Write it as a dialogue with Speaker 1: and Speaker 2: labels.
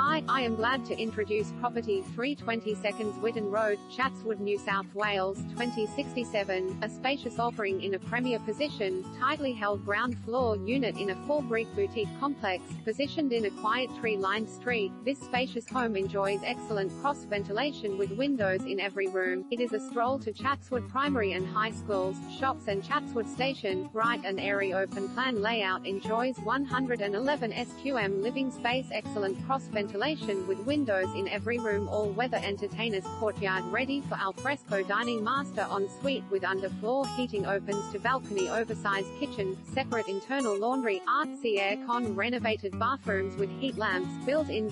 Speaker 1: Hi, I am glad to introduce property 320 Seconds Whitton Road, Chatswood, New South Wales, 2067, a spacious offering in a premier position, tightly held ground floor unit in a four-brick boutique complex, positioned in a quiet tree-lined street. This spacious home enjoys excellent cross-ventilation with windows in every room. It is a stroll to Chatswood Primary and High Schools, shops and Chatswood Station, bright and airy open plan layout enjoys 111 SQM living space excellent cross-ventilation ventilation with windows in every room. All-weather entertainers courtyard ready for alfresco dining master en suite with underfloor heating opens to balcony oversized kitchen, separate internal laundry, artsy air con renovated bathrooms with heat lamps, built-in